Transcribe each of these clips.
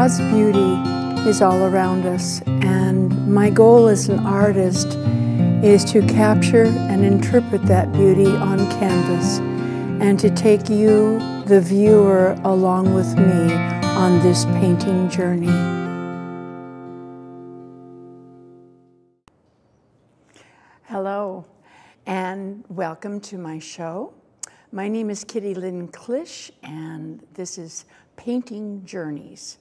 God's beauty is all around us, and my goal as an artist is to capture and interpret that beauty on canvas and to take you, the viewer, along with me on this painting journey. Hello, and welcome to my show. My name is Kitty Lynne Klich, and this is Painting Journeys.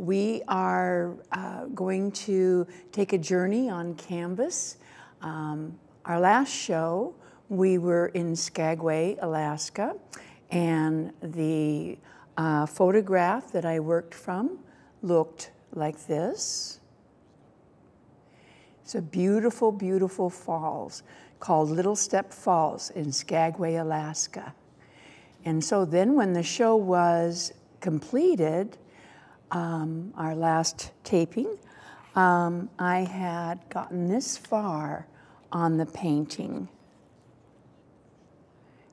We are uh, going to take a journey on canvas. Um, our last show, we were in Skagway, Alaska, and the uh, photograph that I worked from looked like this. It's a beautiful, beautiful falls called Little Step Falls in Skagway, Alaska. And so then, when the show was completed, um, our last taping, um, I had gotten this far on the painting.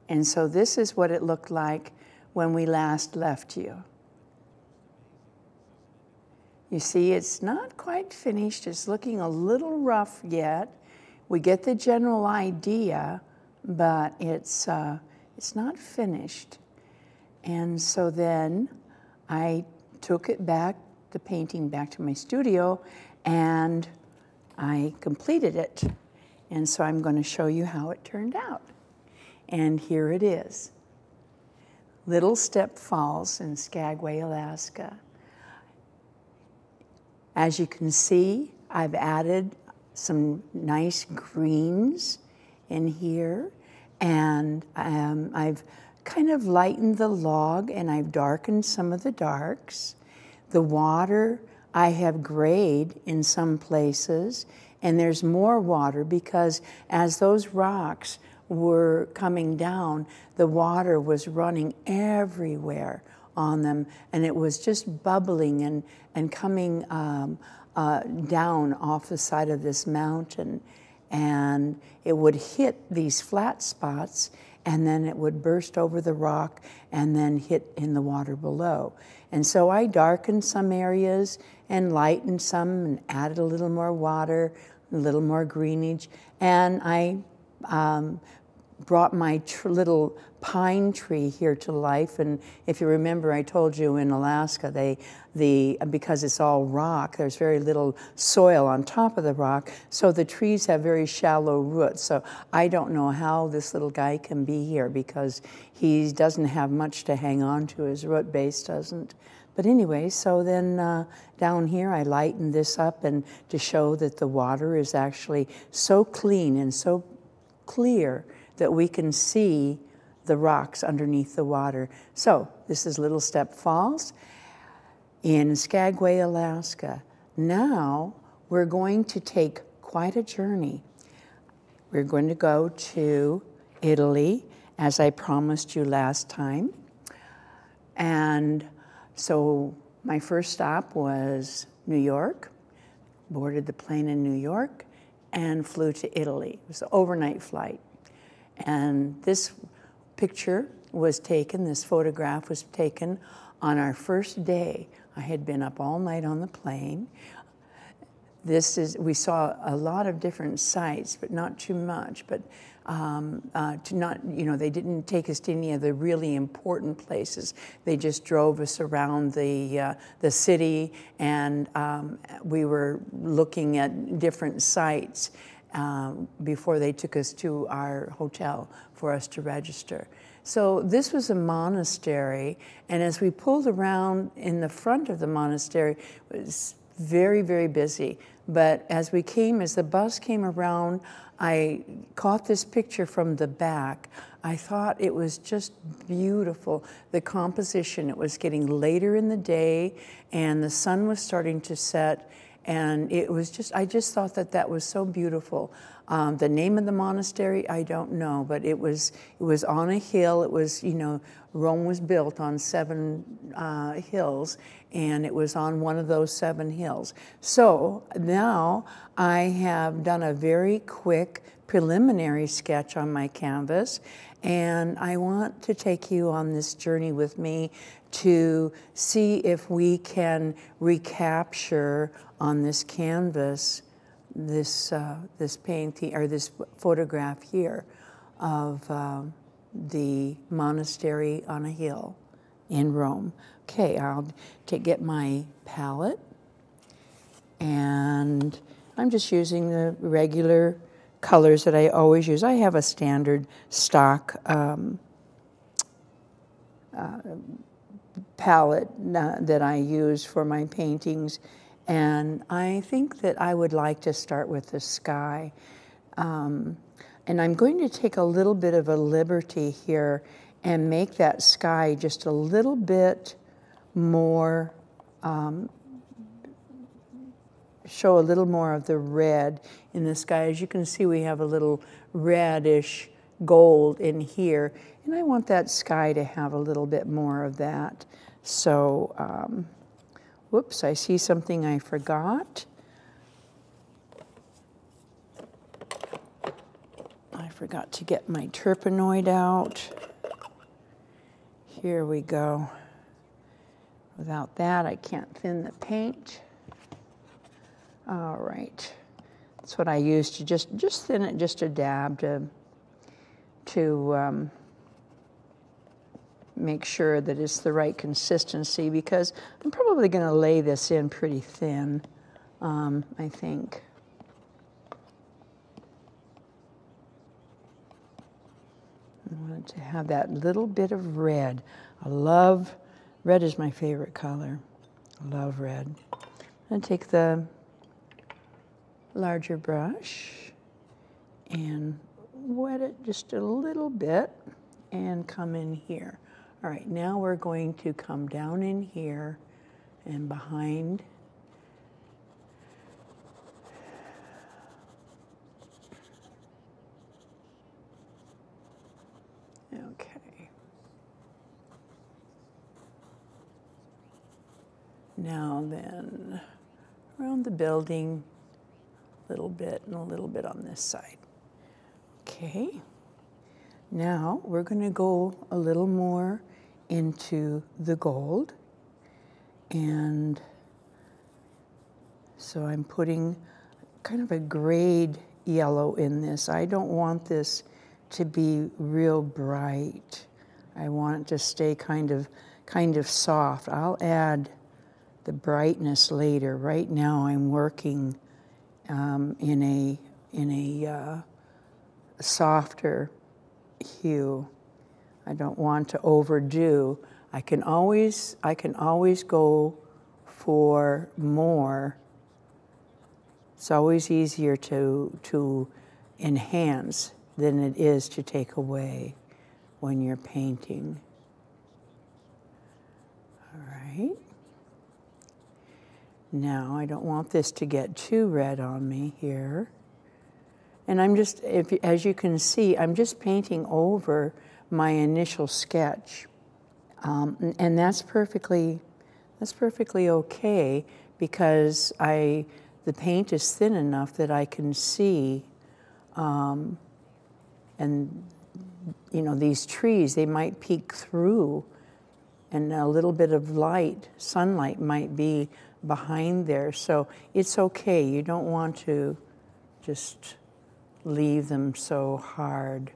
And so, this is what it looked like when we last left you. You see, it's not quite finished, it's looking a little rough yet. We get the general idea, but it's. Uh, it's not finished. And so then I took it back, the painting back to my studio, and I completed it. And so I'm going to show you how it turned out. And here it is Little Step Falls in Skagway, Alaska. As you can see, I've added some nice greens in here and um, I've kind of lightened the log and I've darkened some of the darks. The water I have grayed in some places, and there's more water because as those rocks were coming down, the water was running everywhere on them, and it was just bubbling and, and coming um, uh, down off the side of this mountain and it would hit these flat spots and then it would burst over the rock and then hit in the water below. And so I darkened some areas and lightened some and added a little more water, a little more greenage, and I um, brought my little pine tree here to life. And if you remember, I told you in Alaska, they, the, because it's all rock, there's very little soil on top of the rock, so the trees have very shallow roots. So I don't know how this little guy can be here because he doesn't have much to hang on to, his root base doesn't. But anyway, so then uh, down here I lightened this up and to show that the water is actually so clean and so clear that we can see the rocks underneath the water. So, this is Little Step Falls in Skagway, Alaska. Now, we're going to take quite a journey. We're going to go to Italy, as I promised you last time. And so, my first stop was New York, boarded the plane in New York, and flew to Italy. It was an overnight flight. And this picture was taken, this photograph was taken on our first day. I had been up all night on the plane. This is, we saw a lot of different sites, but not too much. But um, uh, to not, you know, they didn't take us to any of the really important places. They just drove us around the uh, the city, and um, we were looking at different sites um, before they took us to our hotel for us to register. So this was a monastery, and as we pulled around in the front of the monastery, it was very, very busy. But as we came, as the bus came around, I caught this picture from the back. I thought it was just beautiful. The composition, it was getting later in the day, and the sun was starting to set and it was just, I just thought that that was so beautiful. Um, the name of the monastery, I don't know, but it was, it was on a hill. It was, you know, Rome was built on seven uh, hills, and it was on one of those seven hills. So now I have done a very quick preliminary sketch on my canvas, and I want to take you on this journey with me to see if we can recapture on this canvas this, uh, this painting or this photograph here of uh, the monastery on a hill in Rome. Okay, I'll to get my palette and I'm just using the regular colors that I always use. I have a standard stock um, uh, palette that I use for my paintings, and I think that I would like to start with the sky. Um, and I'm going to take a little bit of a liberty here and make that sky just a little bit more um, show a little more of the red in the sky. As you can see, we have a little reddish gold in here, and I want that sky to have a little bit more of that. So, um, whoops, I see something I forgot. I forgot to get my Turpenoid out. Here we go. Without that, I can't thin the paint. All right. That's what I use to just, just thin it just a dab to, to um, make sure that it's the right consistency because I'm probably going to lay this in pretty thin, um, I think. I want to have that little bit of red. I love, red is my favorite color. I love red. I'm going to take the larger brush and wet it just a little bit and come in here. All right, now we're going to come down in here and behind. Okay. Now then, around the building, a little bit and a little bit on this side. Okay. Now we're going to go a little more into the gold. And so I'm putting kind of a grade yellow in this. I don't want this to be real bright. I want it to stay kind of kind of soft. I'll add the brightness later. Right now I'm working um, in a in a uh, softer hue. I don't want to overdo. I can always I can always go for more. It's always easier to to enhance than it is to take away when you're painting. All right. Now, I don't want this to get too red on me here. And I'm just, if, as you can see, I'm just painting over my initial sketch. Um, and that's perfectly, that's perfectly okay because I, the paint is thin enough that I can see, um, and you know, these trees, they might peek through and a little bit of light, sunlight might be behind there. So it's okay. You don't want to just leave them so hard.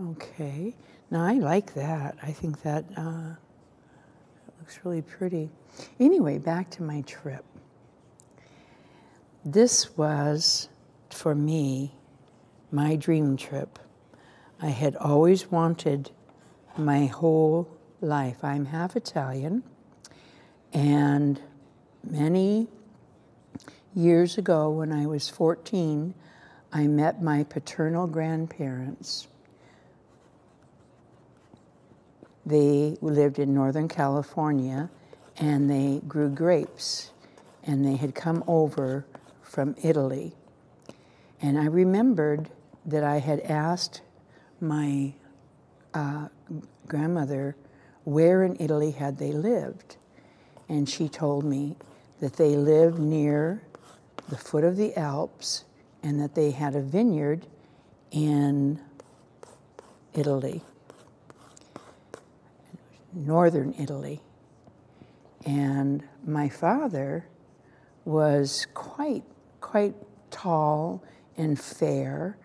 Okay. Now I like that. I think that, uh, looks really pretty. Anyway, back to my trip. This was, for me, my dream trip. I had always wanted my whole life. I'm half Italian, and many years ago when I was 14, I met my paternal grandparents. They lived in Northern California and they grew grapes, and they had come over from Italy. And I remembered that I had asked my uh, grandmother where in Italy had they lived. And she told me that they lived near the foot of the Alps and that they had a vineyard in Italy, northern Italy. And my father was quite, quite tall and fair.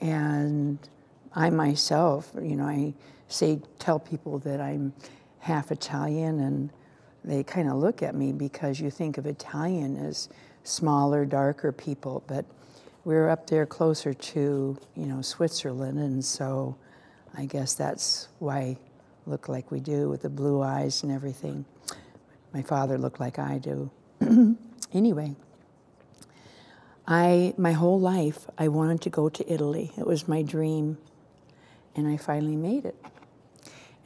And I myself, you know, I say, tell people that I'm half Italian, and they kind of look at me because you think of Italian as smaller, darker people. But we're up there closer to, you know, Switzerland, and so I guess that's why I look like we do with the blue eyes and everything. My father looked like I do. anyway, I my whole life I wanted to go to Italy. It was my dream, and I finally made it.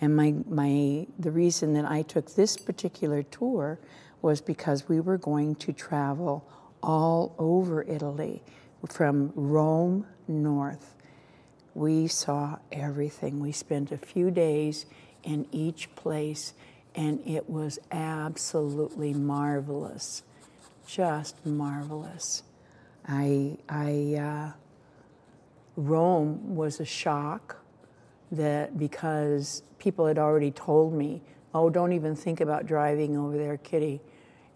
And my my the reason that I took this particular tour was because we were going to travel all over Italy from Rome north. We saw everything. We spent a few days in each place, and it was absolutely marvelous. Just marvelous. I, I, uh, Rome was a shock that because people had already told me, oh, don't even think about driving over there, Kitty.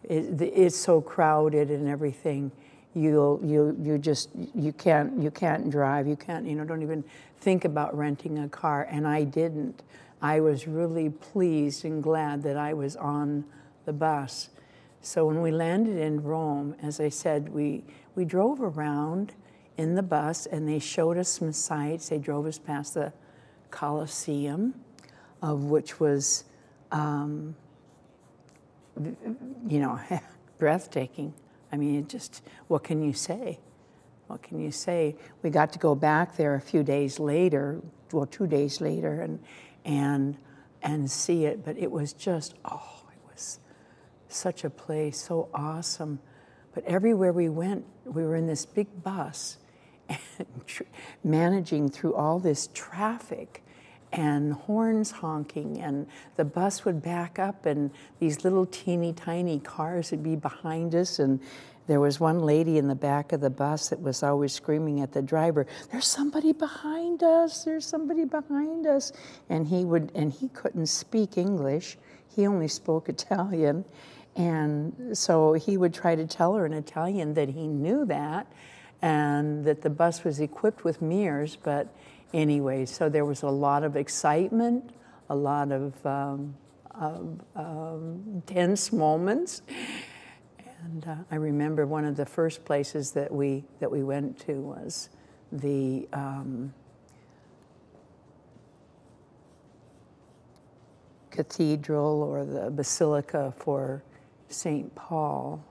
It, it's so crowded and everything you you you just you can't you can't drive you can't you know don't even think about renting a car. And I didn't. I was really pleased and glad that I was on the bus. So when we landed in Rome as I said we we drove around in the bus and they showed us some sights they drove us past the Colosseum of which was um, you know breathtaking I mean, it just, what can you say? What can you say? We got to go back there a few days later, well, two days later, and, and, and see it. But it was just, oh, it was such a place, so awesome. But everywhere we went, we were in this big bus and managing through all this traffic and horns honking, and the bus would back up, and these little teeny tiny cars would be behind us. And there was one lady in the back of the bus that was always screaming at the driver, There's somebody behind us, there's somebody behind us. And he would, and he couldn't speak English, he only spoke Italian. And so he would try to tell her in Italian that he knew that and that the bus was equipped with mirrors, but anyway, so there was a lot of excitement, a lot of, um, of um, tense moments. And uh, I remember one of the first places that we, that we went to was the um, cathedral or the basilica for St. Paul.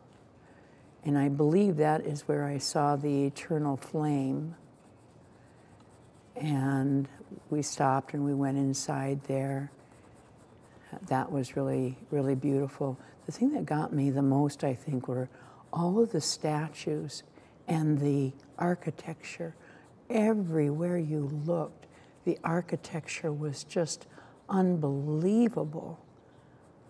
And I believe that is where I saw the eternal flame and we stopped and we went inside there. That was really, really beautiful. The thing that got me the most, I think, were all of the statues and the architecture. Everywhere you looked, the architecture was just unbelievable.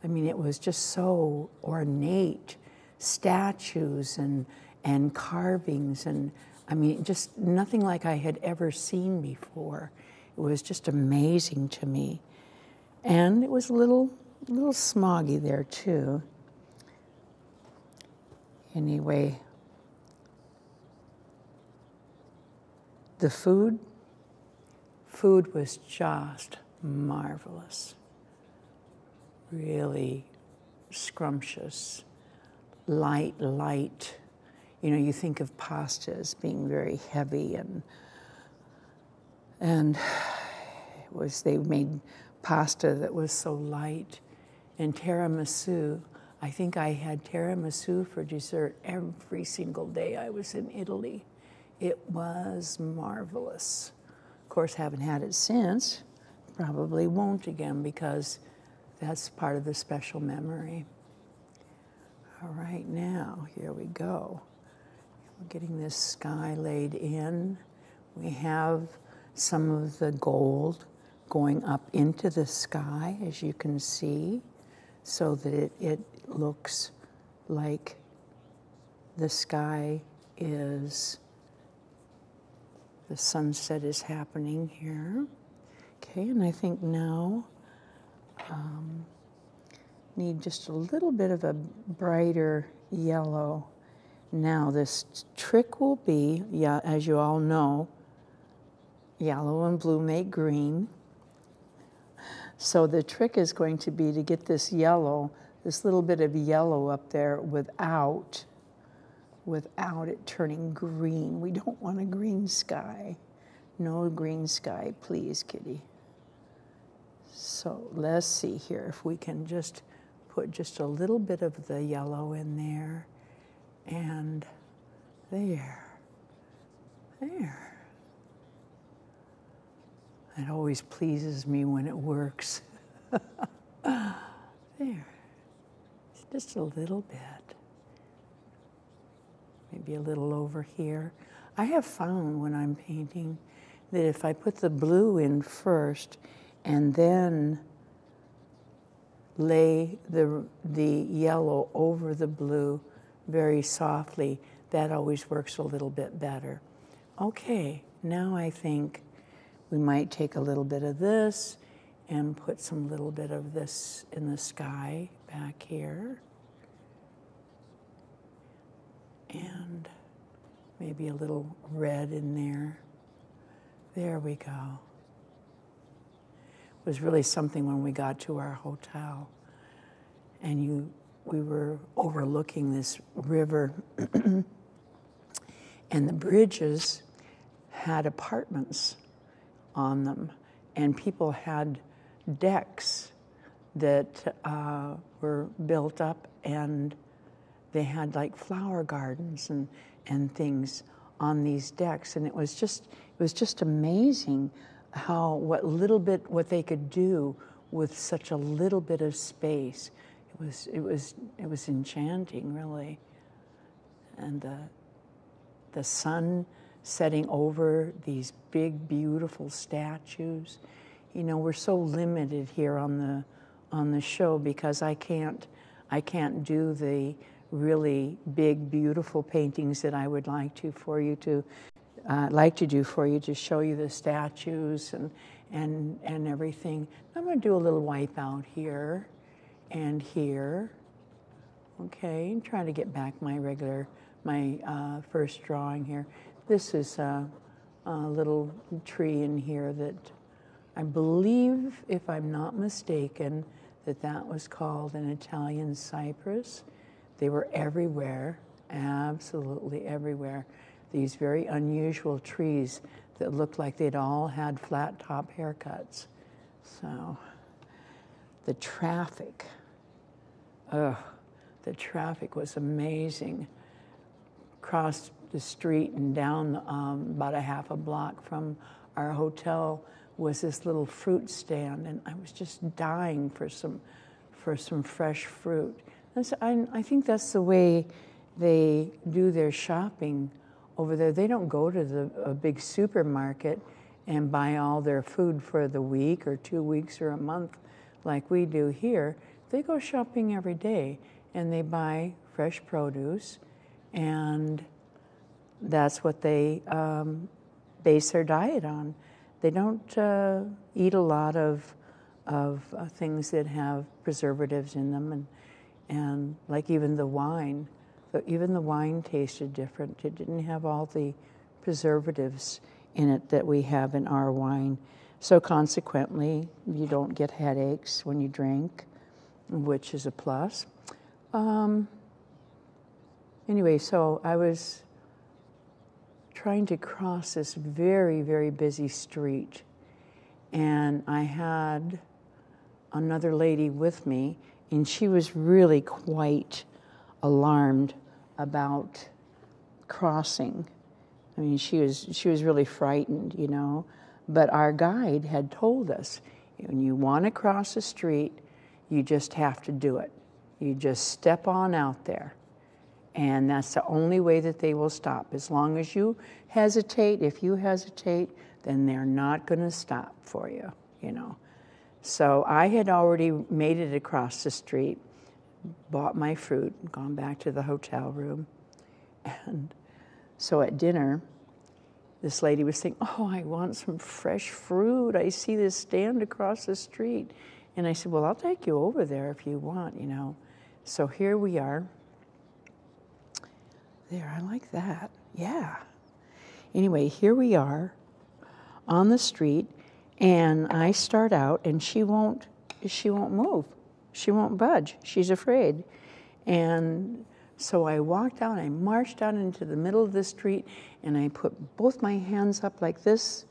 I mean, it was just so ornate statues and, and carvings and I mean, just nothing like I had ever seen before. It was just amazing to me. And it was a little, little smoggy there too. Anyway, the food, food was just marvelous. Really scrumptious, light, light you know, you think of pasta as being very heavy and and it was they made pasta that was so light and tiramisu. I think I had tiramisu for dessert every single day I was in Italy. It was marvelous. Of course, haven't had it since. Probably won't again because that's part of the special memory. All right, now, here we go. Getting this sky laid in. We have some of the gold going up into the sky, as you can see, so that it, it looks like the sky is, the sunset is happening here. Okay, and I think now um, need just a little bit of a brighter yellow. Now this trick will be, yeah, as you all know, yellow and blue make green. So the trick is going to be to get this yellow, this little bit of yellow up there without, without it turning green. We don't want a green sky. No green sky, please, kitty. So let's see here if we can just put just a little bit of the yellow in there and there, there. It always pleases me when it works. there, just a little bit. Maybe a little over here. I have found when I'm painting that if I put the blue in first and then lay the, the yellow over the blue very softly, that always works a little bit better. Okay, now I think we might take a little bit of this and put some little bit of this in the sky back here. And maybe a little red in there. There we go It was really something when we got to our hotel and you we were overlooking this river and the bridges had apartments on them and people had decks that uh, were built up and they had like flower gardens and, and things on these decks and it was just it was just amazing how what little bit what they could do with such a little bit of space. It was it was it was enchanting, really. And the the sun setting over these big, beautiful statues. You know, we're so limited here on the on the show because I can't I can't do the really big, beautiful paintings that I would like to for you to uh, like to do for you to show you the statues and, and, and everything. I'm going to do a little wipe out here and here. Okay, and try to get back my regular, my uh, first drawing here. This is a, a little tree in here that I believe, if I'm not mistaken, that that was called an Italian cypress. They were everywhere, absolutely everywhere these very unusual trees that looked like they'd all had flat top haircuts. So the traffic, ugh, the traffic was amazing. Crossed the street and down um, about a half a block from our hotel was this little fruit stand, and I was just dying for some for some fresh fruit. I, I think that's the way they do their shopping over there, they don't go to the, a big supermarket and buy all their food for the week or two weeks or a month like we do here. They go shopping every day and they buy fresh produce, and that's what they um, base their diet on. They don't uh, eat a lot of of uh, things that have preservatives in them, and and like even the wine but even the wine tasted different. It didn't have all the preservatives in it that we have in our wine. So, consequently, you don't get headaches when you drink, which is a plus. Um, anyway, so I was trying to cross this very, very busy street, and I had another lady with me, and she was really quite alarmed about crossing. I mean, she was she was really frightened, you know. But our guide had told us, when you want to cross a street, you just have to do it. You just step on out there. And that's the only way that they will stop. As long as you hesitate, if you hesitate, then they're not going to stop for you, you know. So I had already made it across the street bought my fruit, gone back to the hotel room. And so at dinner, this lady was saying, Oh, I want some fresh fruit. I see this stand across the street. And I said, Well, I'll take you over there if you want, you know. So here we are. There, I like that. Yeah. Anyway, here we are on the street, and I start out, and she won't, she won't move. She won't budge. She's afraid. And so I walked out, I marched out into the middle of the street, and I put both my hands up like this,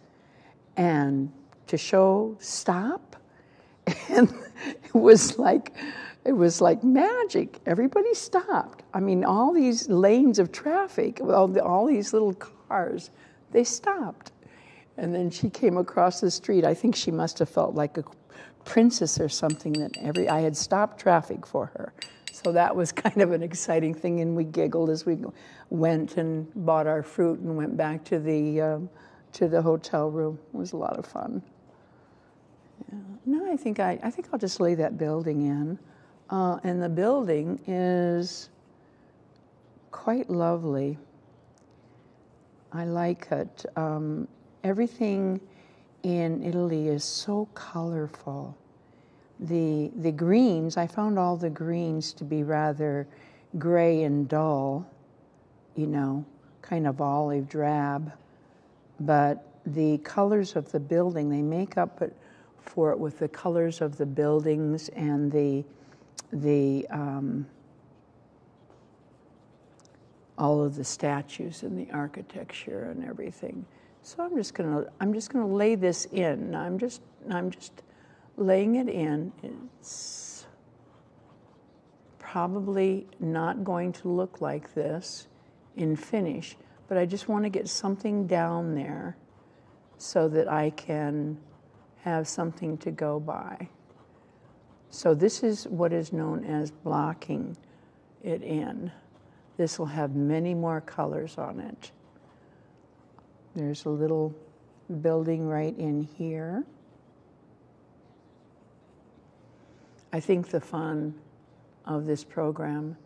and to show stop. And it was like, it was like magic. Everybody stopped. I mean, all these lanes of traffic, all, all these little cars, they stopped. And then she came across the street. I think she must have felt like a princess or something that every I had stopped traffic for her. So that was kind of an exciting thing, and we giggled as we went and bought our fruit and went back to the um, to the hotel room. It was a lot of fun. Yeah. No, I think I, I think I'll just lay that building in, uh, and the building is quite lovely. I like it. Um, everything in Italy is so colorful. The, the greens, I found all the greens to be rather gray and dull, you know, kind of olive drab. But the colors of the building, they make up for it with the colors of the buildings and the, the um, all of the statues and the architecture and everything. So I'm just gonna I'm just gonna lay this in. I'm just I'm just laying it in. It's probably not going to look like this in finish, but I just want to get something down there so that I can have something to go by. So this is what is known as blocking it in. This will have many more colors on it. There's a little building right in here. I think the fun of this program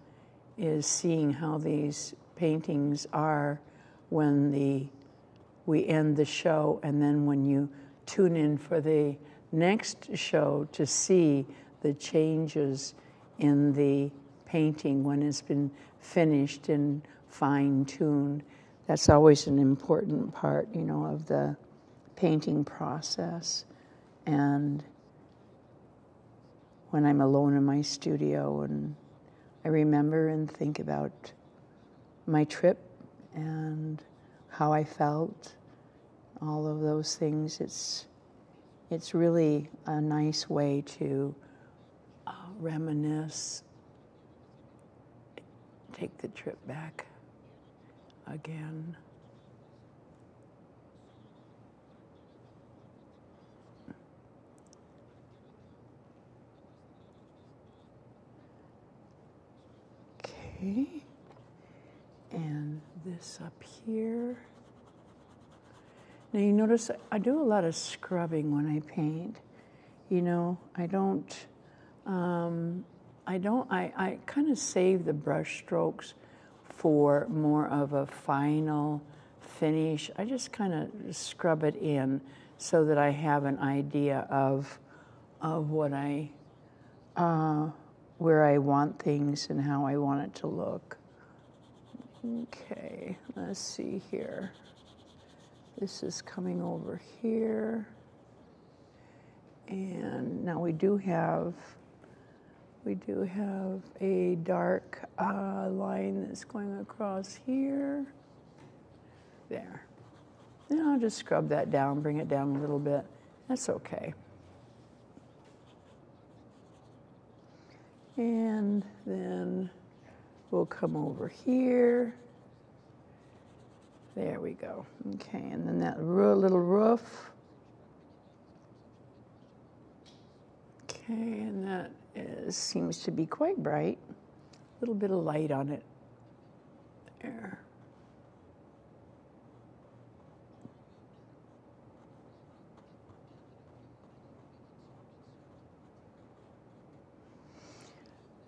is seeing how these paintings are when the we end the show and then when you tune in for the next show to see the changes in the painting when it's been finished and fine tuned that's always an important part, you know, of the painting process. And when I'm alone in my studio and I remember and think about my trip and how I felt, all of those things, it's, it's really a nice way to uh, reminisce, take the trip back again. Okay, and this up here. Now you notice I do a lot of scrubbing when I paint. You know, I don't, um, I don't, I, I kind of save the brush strokes for more of a final finish, I just kind of scrub it in so that I have an idea of of what I uh, where I want things and how I want it to look. Okay, let's see here. This is coming over here. And now we do have we do have a dark uh, line that's going across here. There. And I'll just scrub that down, bring it down a little bit. That's okay. And then we'll come over here. There we go. Okay, and then that little roof. Okay, and that is, seems to be quite bright. A little bit of light on it there.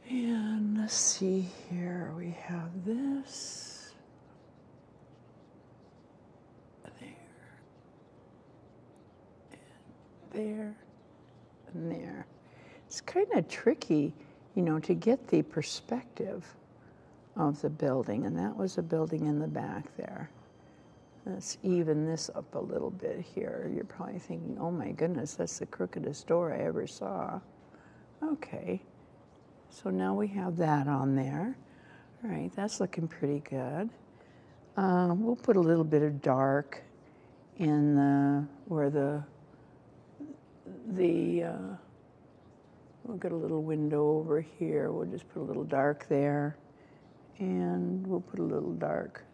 And let's see here, we have this. There. And there. And there. it's kind of tricky, you know, to get the perspective of the building. And that was a building in the back there. Let's even this up a little bit here. You're probably thinking, oh my goodness, that's the crookedest door I ever saw. Okay, so now we have that on there. All right, that's looking pretty good. Uh, we'll put a little bit of dark in the where the the uh, we'll get a little window over here. We'll just put a little dark there, and we'll put a little dark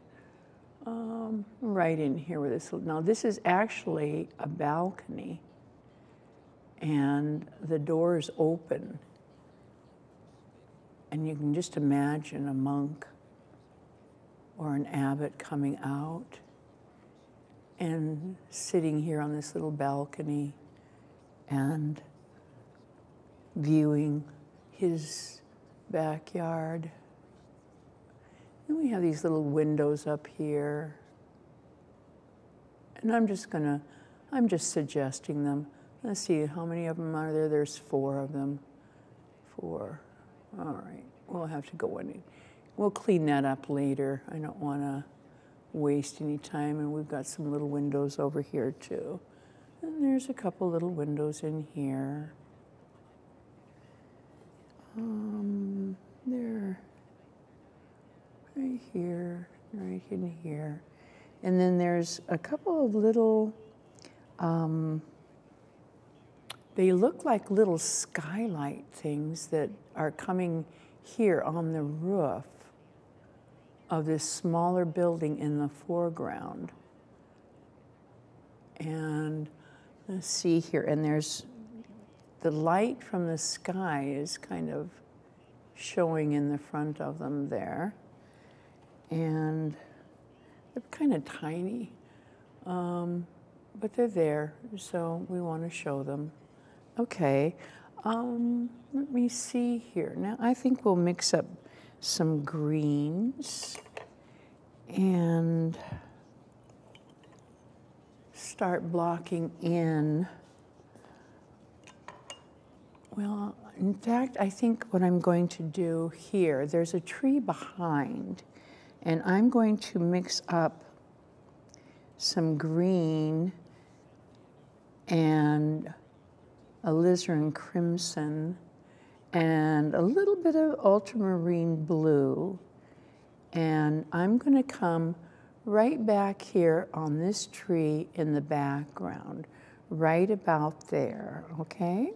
um, right in here with this. Now this is actually a balcony, and the door is open, and you can just imagine a monk or an abbot coming out and sitting here on this little balcony and viewing his backyard. And we have these little windows up here. And I'm just gonna, I'm just suggesting them. Let's see, how many of them are there? There's four of them. Four. All right, we'll have to go in. We'll clean that up later. I don't wanna waste any time. And we've got some little windows over here too. And there's a couple little windows in here. Um, there, right here, right in here. And then there's a couple of little, um, they look like little skylight things that are coming here on the roof of this smaller building in the foreground. And let's see here, and there's the light from the sky is kind of showing in the front of them there. And they're kind of tiny, um, but they're there, so we want to show them. Okay, um, let me see here. Now I think we'll mix up some greens and start blocking in. Well, in fact, I think what I'm going to do here, there's a tree behind, and I'm going to mix up some green and alizarin crimson and a little bit of ultramarine blue. And I'm going to come right back here on this tree in the background, right about there, okay?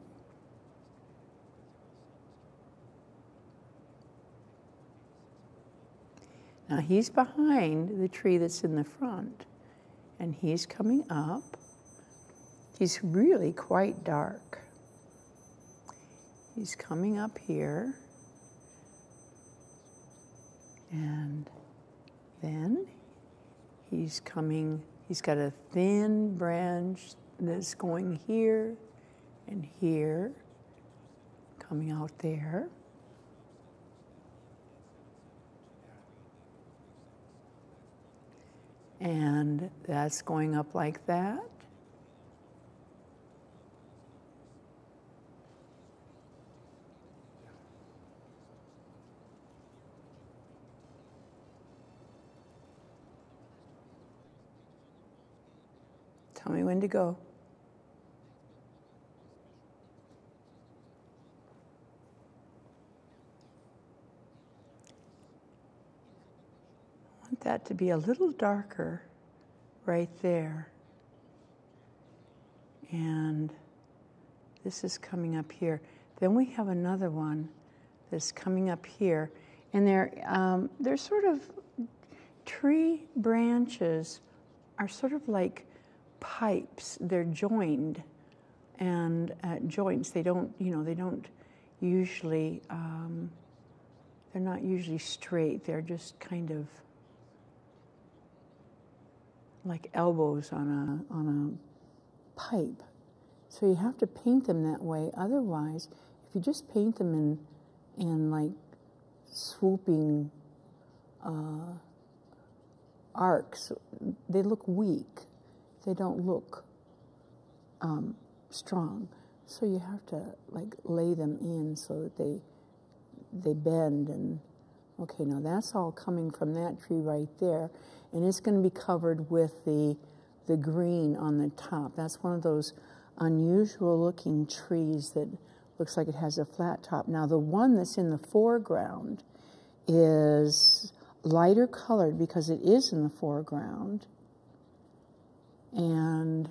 Now he's behind the tree that's in the front, and he's coming up. He's really quite dark. He's coming up here. And then he's coming, he's got a thin branch that's going here and here, coming out there. And that's going up like that. Tell me when to go. I want that to be a little darker right there. And this is coming up here. Then we have another one that's coming up here. And they're, um, they're sort of tree branches are sort of like pipes. They're joined and at joints. They don't, you know, they don't usually, um, they're not usually straight. They're just kind of like elbows on a, on a pipe. So you have to paint them that way. Otherwise, if you just paint them in, in like swooping uh, arcs, they look weak they don't look um, strong. So you have to like lay them in so that they they bend and okay now that's all coming from that tree right there and it's going to be covered with the the green on the top. That's one of those unusual looking trees that looks like it has a flat top. Now the one that's in the foreground is lighter colored because it is in the foreground. And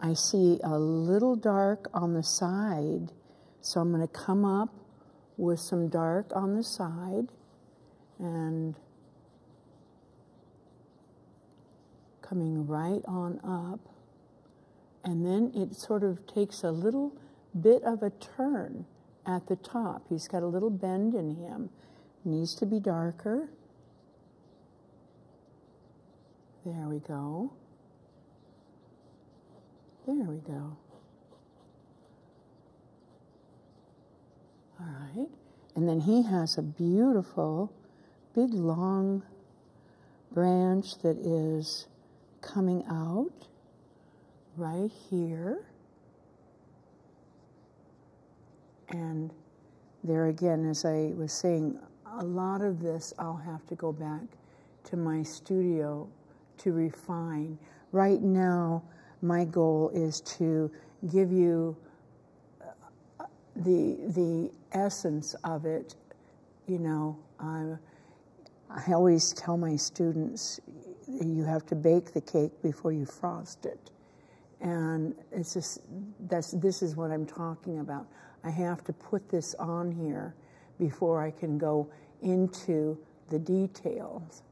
I see a little dark on the side. So I'm going to come up with some dark on the side and coming right on up. And then it sort of takes a little bit of a turn at the top. He's got a little bend in him. Needs to be darker. There we go. There we go. All right. And then he has a beautiful, big, long branch that is coming out right here. And there again, as I was saying, a lot of this I'll have to go back to my studio to refine. Right now, my goal is to give you uh, the the essence of it. You know, I, I always tell my students, you have to bake the cake before you frost it, and it's just that's this is what I'm talking about. I have to put this on here before I can go into the details,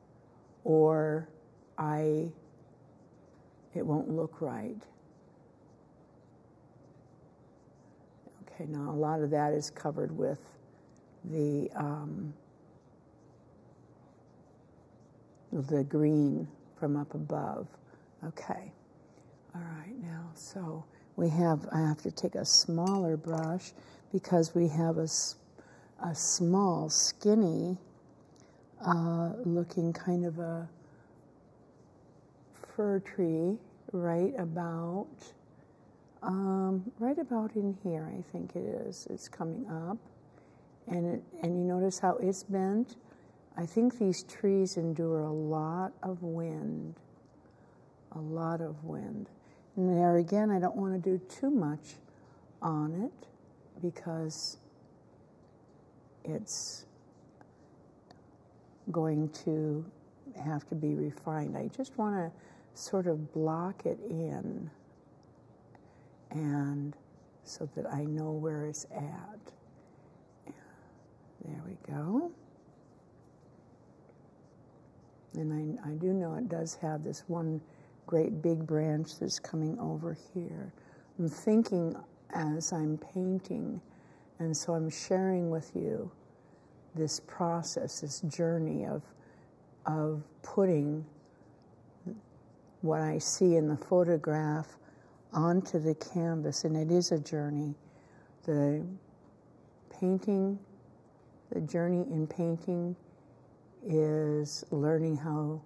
or I it won't look right. Okay, now a lot of that is covered with the um, the green from up above. Okay, all right now so we have I have to take a smaller brush because we have a, a small skinny uh, looking kind of a fir tree right about um, right about in here I think it is. It's coming up. And it, and you notice how it's bent? I think these trees endure a lot of wind. A lot of wind. And there again I don't want to do too much on it because it's going to have to be refined. I just want to sort of block it in and so that I know where it's at. There we go. And I, I do know it does have this one great big branch that's coming over here. I'm thinking as I'm painting, and so I'm sharing with you this process, this journey of, of putting what I see in the photograph onto the canvas, and it is a journey. The painting, the journey in painting is learning how,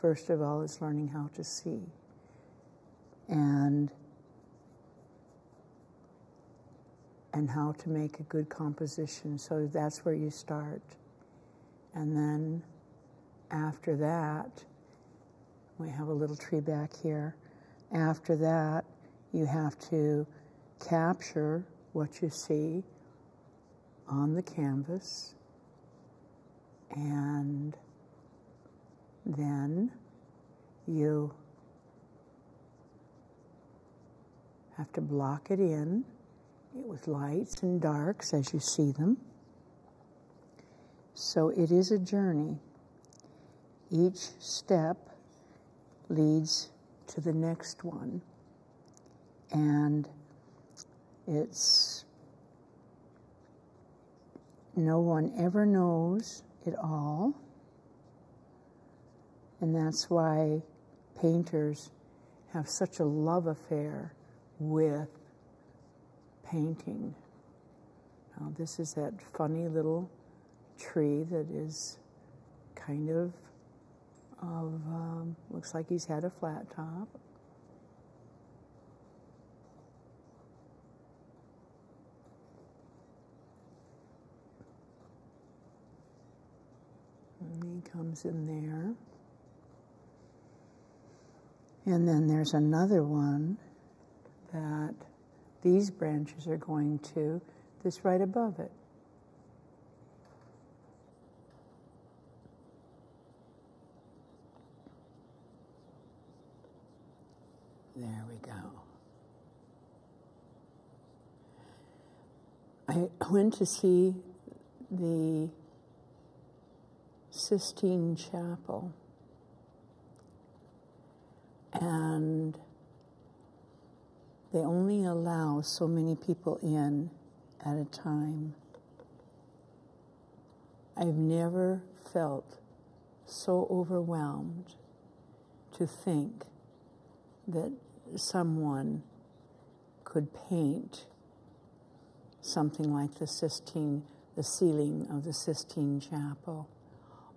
first of all, is learning how to see. And and how to make a good composition. So that's where you start. And then after that, we have a little tree back here. After that, you have to capture what you see on the canvas and then you have to block it in with lights and darks as you see them. So it is a journey. Each step leads to the next one. And it's no one ever knows it all. And that's why painters have such a love affair with painting. Now, this is that funny little tree that is kind of of um, looks like he's had a flat top. And he comes in there. And then there's another one that these branches are going to, this right above it. Went to see the Sistine Chapel and they only allow so many people in at a time. I've never felt so overwhelmed to think that someone could paint something like the Sistine, the ceiling of the Sistine Chapel.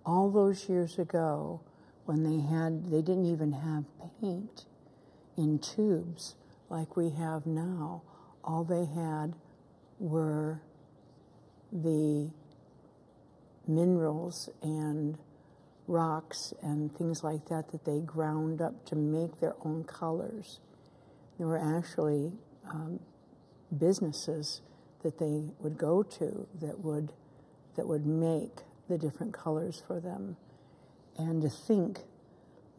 All those years ago, when they had, they didn't even have paint in tubes like we have now. All they had were the minerals and rocks and things like that that they ground up to make their own colors. There were actually um, businesses that they would go to that would that would make the different colors for them, and to think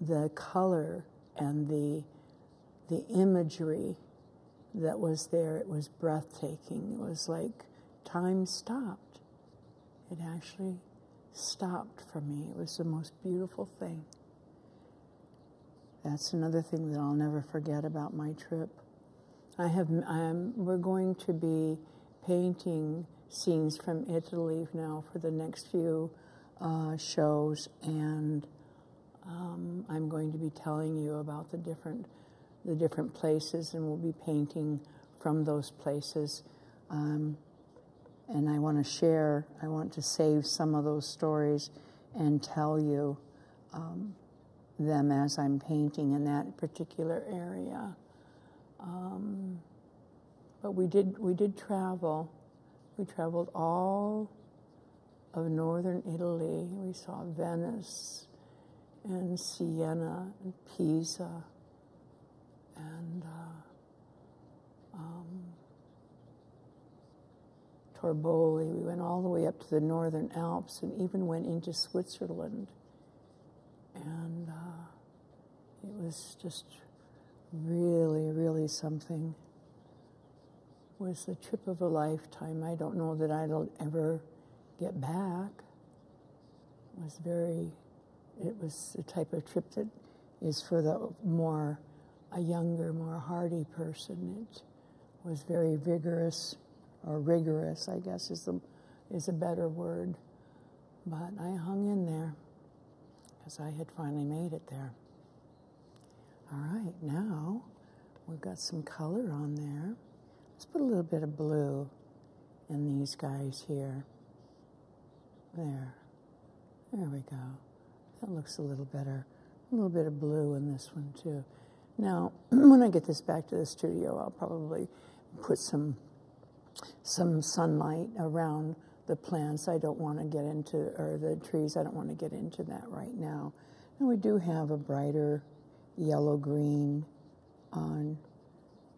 the color and the the imagery that was there, it was breathtaking. It was like time stopped. It actually stopped for me. It was the most beautiful thing. That's another thing that I'll never forget about my trip. I have, I'm, we're going to be painting scenes from Italy now for the next few uh, shows, and um, I'm going to be telling you about the different, the different places, and we'll be painting from those places. Um, and I want to share, I want to save some of those stories and tell you um, them as I'm painting in that particular area. Um, but we did, we did travel. We traveled all of northern Italy. We saw Venice and Siena and Pisa and uh, um, Torboli. We went all the way up to the northern Alps and even went into Switzerland. And uh, it was just really, really something. Was the trip of a lifetime. I don't know that I'll ever get back. It was very, it was the type of trip that is for the more, a younger, more hardy person. It was very vigorous or rigorous, I guess is the is a better word. But I hung in there because I had finally made it there. All right, now we've got some color on there. Let's put a little bit of blue in these guys here. There. There we go. That looks a little better. A little bit of blue in this one too. Now, when I get this back to the studio, I'll probably put some some sunlight around the plants. I don't want to get into, or the trees, I don't want to get into that right now. And we do have a brighter yellow green on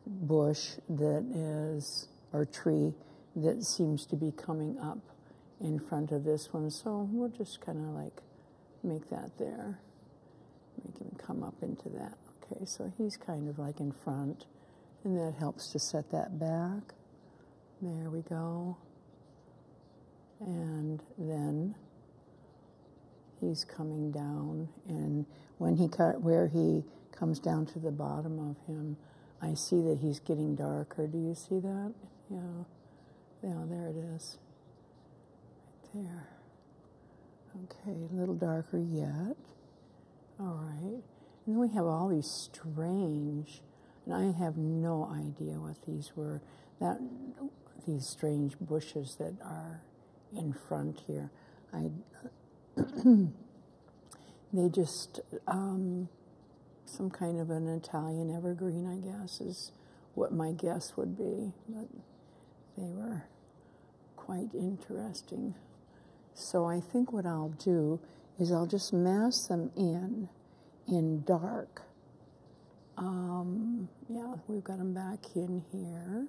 bush that is, or tree that seems to be coming up in front of this one. So we'll just kind of like make that there. Make him come up into that. Okay, so he's kind of like in front, and that helps to set that back. There we go. And then he's coming down, and when he cut where he comes down to the bottom of him, I see that he's getting darker. Do you see that? Yeah. Yeah, there it is. Right there. Okay, a little darker yet. All right. And then we have all these strange, and I have no idea what these were. That these strange bushes that are in front here. I, they just, um, some kind of an Italian evergreen, I guess, is what my guess would be. But they were quite interesting. So I think what I'll do is I'll just mask them in, in dark. Um, yeah, we've got them back in here.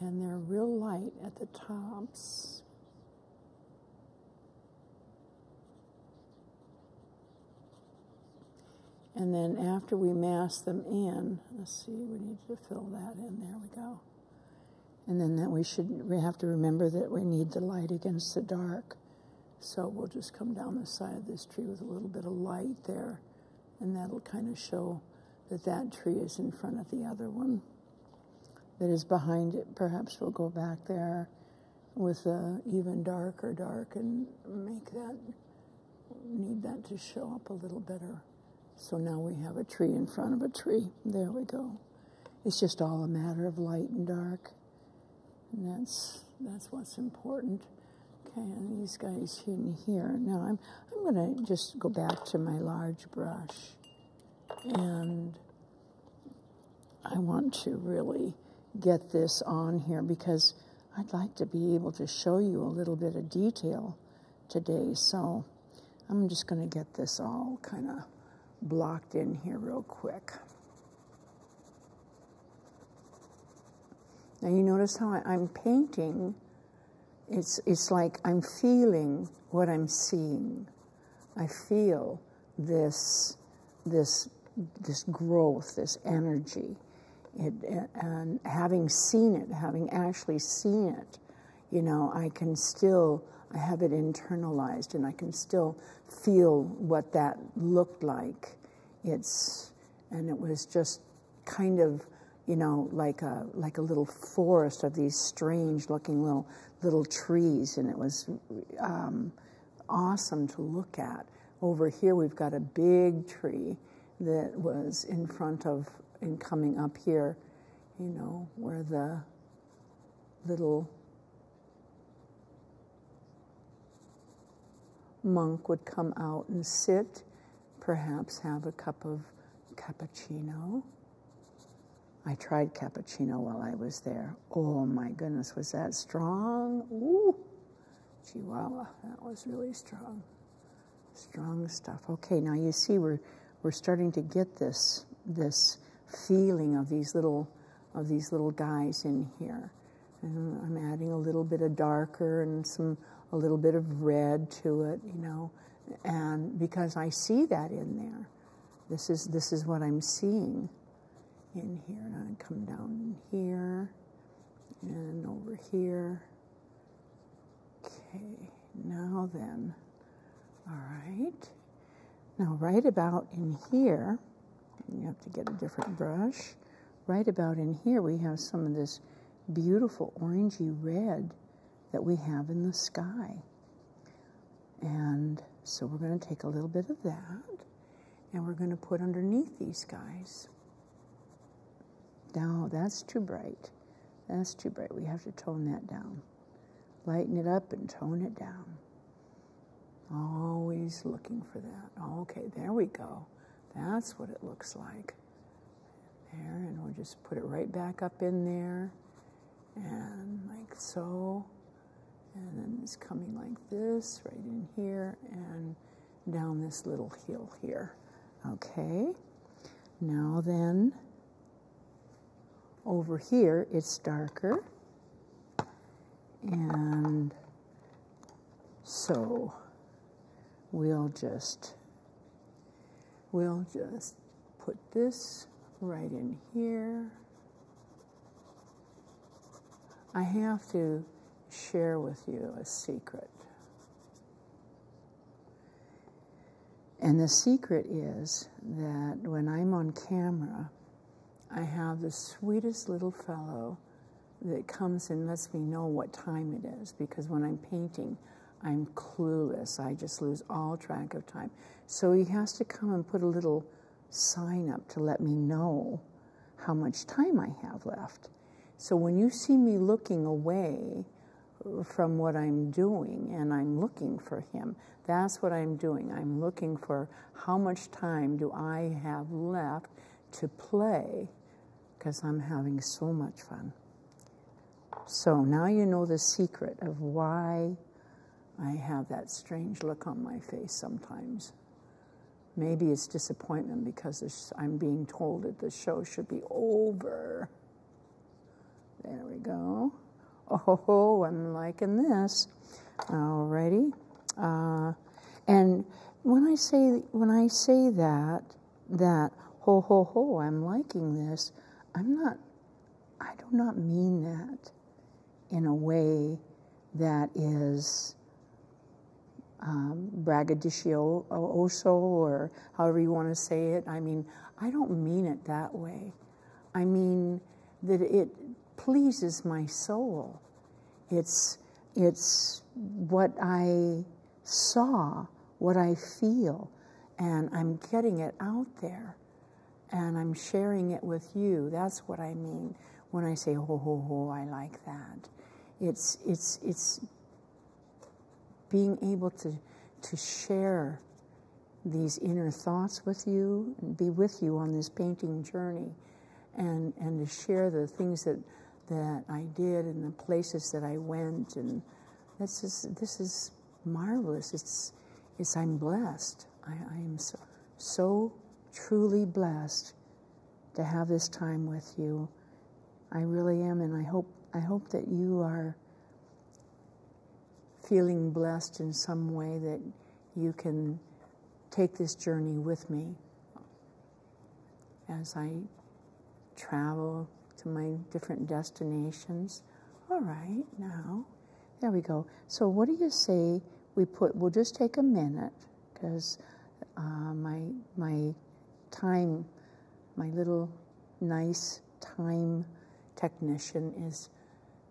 And they're real light at the tops. And then after we mask them in, let's see, we need to fill that in. There we go. And then that we should we have to remember that we need the light against the dark. So we'll just come down the side of this tree with a little bit of light there, and that'll kind of show that that tree is in front of the other one. That is behind it. Perhaps we'll go back there with a even darker dark and make that need that to show up a little better. So now we have a tree in front of a tree. There we go. It's just all a matter of light and dark. And that's that's what's important. Okay, and these guys in here. Now I'm I'm gonna just go back to my large brush and I want to really get this on here because I'd like to be able to show you a little bit of detail today. So I'm just going to get this all kind of blocked in here real quick. Now you notice how I, am painting. It's, it's like I'm feeling what I'm seeing. I feel this, this, this growth, this energy. It, and having seen it, having actually seen it, you know, I can still, I have it internalized and I can still feel what that looked like. It's, and it was just kind of, you know, like a, like a little forest of these strange looking little, little trees. And it was um, awesome to look at. Over here, we've got a big tree that was in front of, and coming up here, you know, where the little monk would come out and sit, perhaps have a cup of cappuccino. I tried cappuccino while I was there. Oh my goodness, was that strong? Ooh, Chihuahua, that was really strong. Strong stuff. Okay, now you see we're we're starting to get this this feeling of these little of these little guys in here. And I'm adding a little bit of darker and some a little bit of red to it, you know, and because I see that in there. This is this is what I'm seeing in here. And I come down here and over here. Okay, now then. All right. Now, right about in here, you have to get a different brush. Right about in here, we have some of this beautiful orangey red that we have in the sky. And so we're going to take a little bit of that and we're going to put underneath these guys. No, that's too bright. That's too bright. We have to tone that down. Lighten it up and tone it down. Always looking for that. Okay, there we go. That's what it looks like. There, and we'll just put it right back up in there. And like so. And then it's coming like this, right in here, and down this little hill here. Okay. Now then, over here it's darker. And so we'll just we'll just put this right in here. I have to share with you a secret. And the secret is that when I'm on camera, I have the sweetest little fellow that comes and lets me know what time it is because when I'm painting, I'm clueless. I just lose all track of time. So he has to come and put a little sign up to let me know how much time I have left. So when you see me looking away from what I'm doing and I'm looking for him, that's what I'm doing. I'm looking for how much time do I have left to play because I'm having so much fun. So now you know the secret of why I have that strange look on my face sometimes. Maybe it's disappointment because I'm being told that the show should be over. There we go. Oh, I'm liking this. Alrighty. Uh, and when I say when I say that that ho ho ho, I'm liking this. I'm not. I do not mean that in a way that is um, braggadocio or however you want to say it. I mean, I don't mean it that way. I mean that it pleases my soul. It's it's what I saw, what I feel, and I'm getting it out there, and I'm sharing it with you. That's what I mean when I say ho ho ho. I like that. It's it's it's being able to to share these inner thoughts with you and be with you on this painting journey and and to share the things that that I did and the places that I went and this is this is marvelous. It's it's I'm blessed. I, I am so so truly blessed to have this time with you. I really am, and I hope I hope that you are feeling blessed in some way that you can take this journey with me as I travel to my different destinations. All right, now, there we go. So, what do you say we put? We'll just take a minute because uh, my my time, my little nice time technician is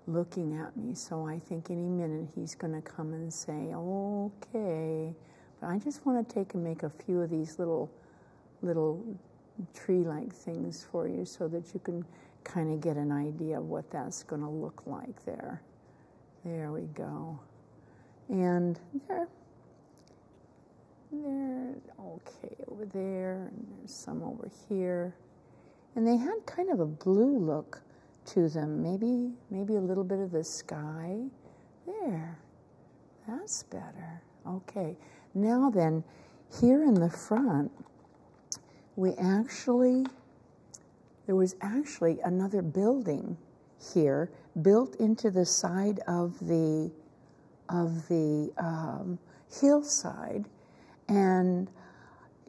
looking at me. So I think any minute he's going to come and say, "Okay." But I just want to take and make a few of these little little tree-like things for you so that you can kind of get an idea of what that's going to look like there. There we go. And there, there, okay, over there, and there's some over here. And they had kind of a blue look to them, maybe, maybe a little bit of the sky. There, that's better. Okay, now then, here in the front, we actually there was actually another building here built into the side of the of the um, hillside, and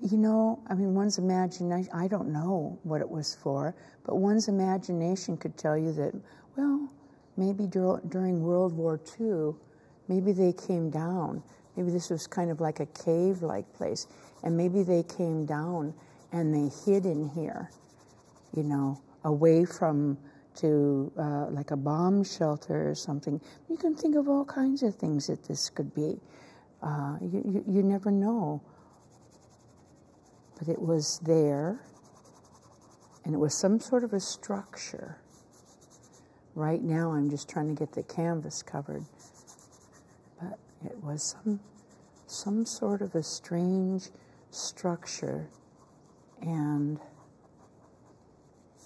you know, I mean, one's imagination. I don't know what it was for, but one's imagination could tell you that. Well, maybe dur- during World War II, maybe they came down. Maybe this was kind of like a cave-like place, and maybe they came down and they hid in here you know, away from to uh, like a bomb shelter or something. You can think of all kinds of things that this could be. Uh, you, you, you never know. But it was there, and it was some sort of a structure. Right now, I'm just trying to get the canvas covered. But it was some, some sort of a strange structure. And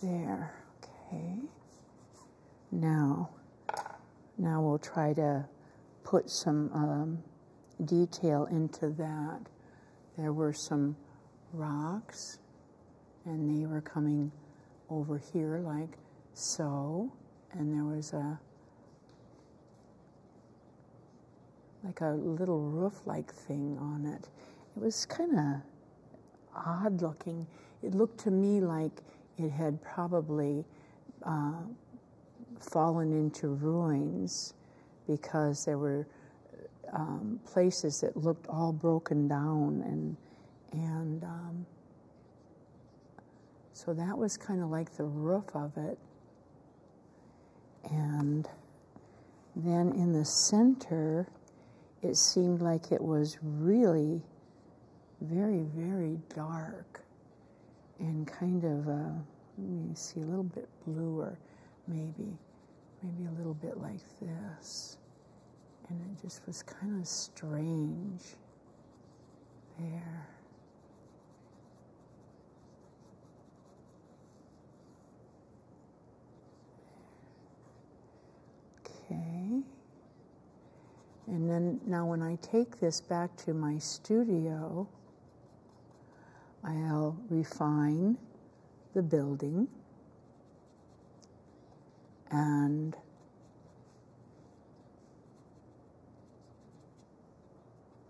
there, okay. Now, now we'll try to put some um, detail into that. There were some rocks, and they were coming over here like so, and there was a like a little roof-like thing on it. It was kind of odd looking. It looked to me like it had probably uh, fallen into ruins because there were um, places that looked all broken down and and um, so that was kind of like the roof of it. And then in the center it seemed like it was really very very dark and kind of, uh, let me see, a little bit bluer, maybe, maybe a little bit like this. And it just was kind of strange there. Okay. And then now, when I take this back to my studio, I'll refine the building and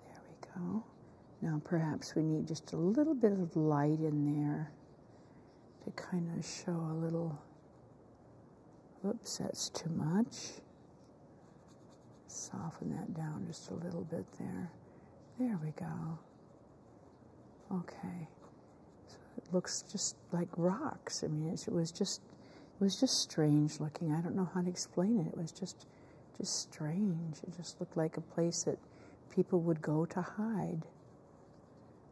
there we go. Now, perhaps we need just a little bit of light in there to kind of show a little. Oops, that's too much. Soften that down just a little bit there. There we go. Okay. Looks just like rocks. I mean, it was just it was just strange looking. I don't know how to explain it. It was just just strange. It just looked like a place that people would go to hide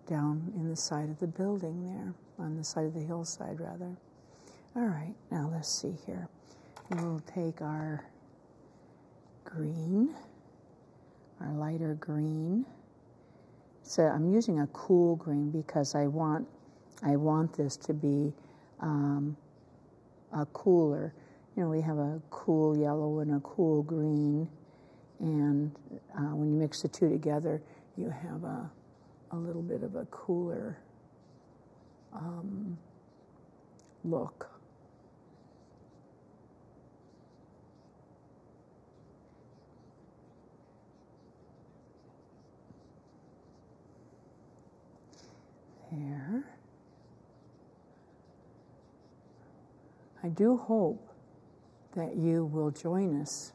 down in the side of the building there, on the side of the hillside rather. All right, now let's see here. We'll take our green, our lighter green. So I'm using a cool green because I want I want this to be um, a cooler. You know, we have a cool yellow and a cool green, and uh, when you mix the two together, you have a a little bit of a cooler um, look. There. I do hope that you will join us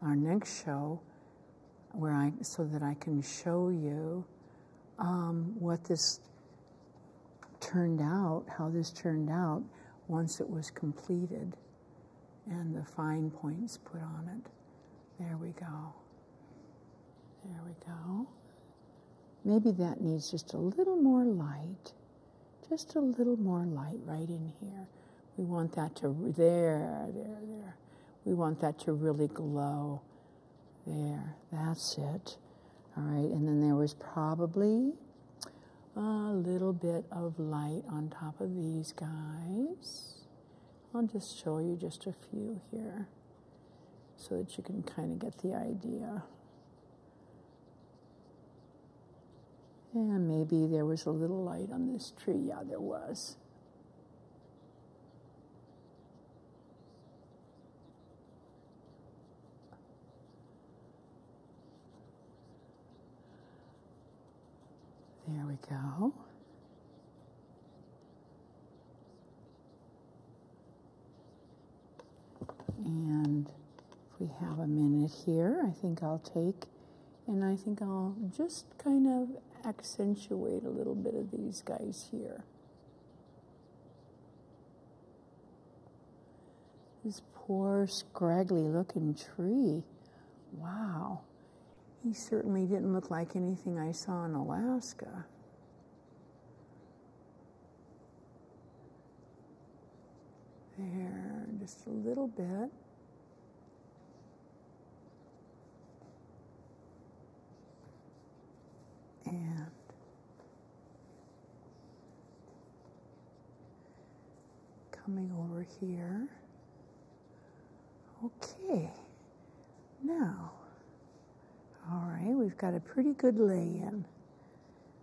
our next show where I so that I can show you um, what this turned out, how this turned out once it was completed, and the fine points put on it. There we go. There we go. Maybe that needs just a little more light, just a little more light right in here. We want that to there, there, there. We want that to really glow. There, that's it. All right, and then there was probably a little bit of light on top of these guys. I'll just show you just a few here so that you can kind of get the idea. And maybe there was a little light on this tree. Yeah, there was. There we go. And if we have a minute here, I think I'll take and I think I'll just kind of accentuate a little bit of these guys here. This poor, scraggly looking tree. Wow. He certainly didn't look like anything I saw in Alaska. There, just a little bit. Coming over here. Okay, now all right, we've got a pretty good lay-in.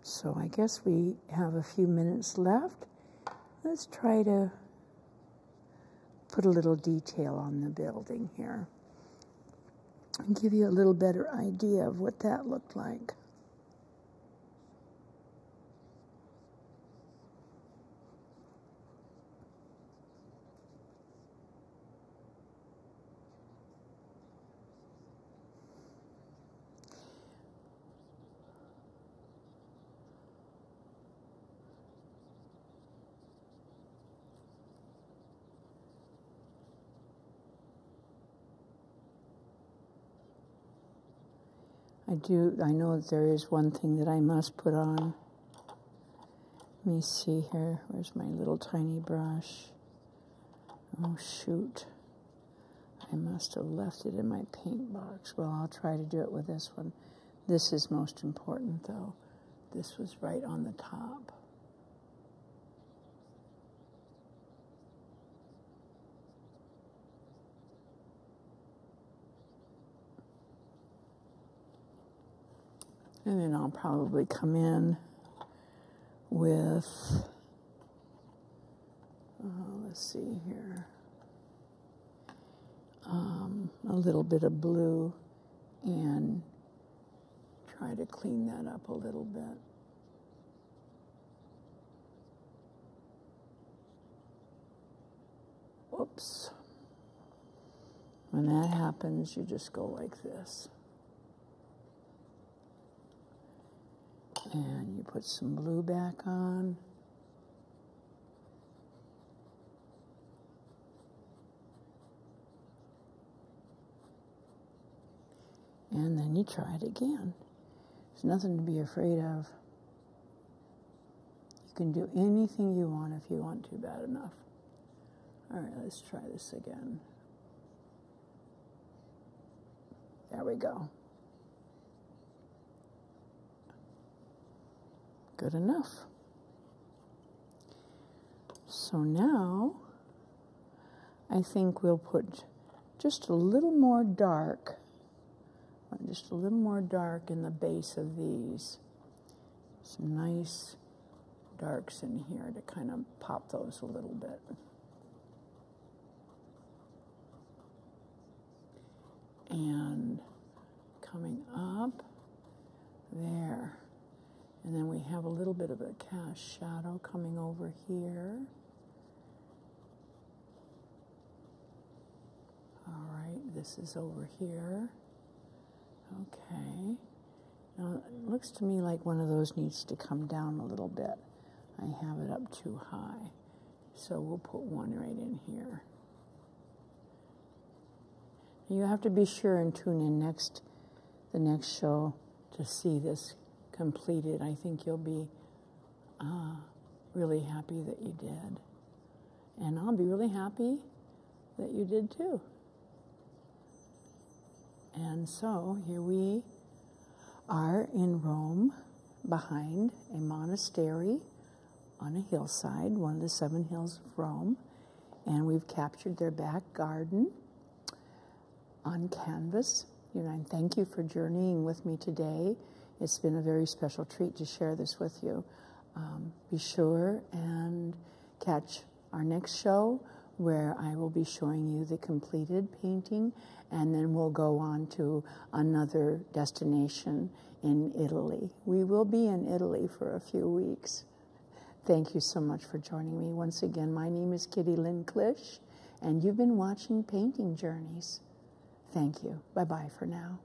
So I guess we have a few minutes left. Let's try to put a little detail on the building here and give you a little better idea of what that looked like. I do, I know there is one thing that I must put on. Let me see here. Where's my little tiny brush? Oh, shoot. I must have left it in my paint box. Well, I'll try to do it with this one. This is most important, though. This was right on the top. And then I'll probably come in with, uh, let's see here, um, a little bit of blue and try to clean that up a little bit. Oops. When that happens, you just go like this. And you put some blue back on. And then you try it again. There's nothing to be afraid of. You can do anything you want if you want to bad enough. All right, let's try this again. There we go. Good enough. So now I think we'll put just a little more dark, just a little more dark in the base of these. Some nice darks in here to kind of pop those a little bit. and coming up there. And then we have a little bit of a cast shadow coming over here. All right, this is over here. Okay. Now, it looks to me like one of those needs to come down a little bit. I have it up too high. So we'll put one right in here. You have to be sure and tune in next the next show to see this completed. I think you'll be uh, really happy that you did. And I'll be really happy that you did too. And so here we are in Rome behind a monastery on a hillside, one of the seven hills of Rome. And we've captured their back garden on canvas. You know, and thank you for journeying with me today. It's been a very special treat to share this with you. Um, be sure and catch our next show where I will be showing you the completed painting, and then we'll go on to another destination in Italy. We will be in Italy for a few weeks. Thank you so much for joining me. Once again, my name is Kitty Lynne Klich, and you've been watching Painting Journeys. Thank you. Bye bye for now.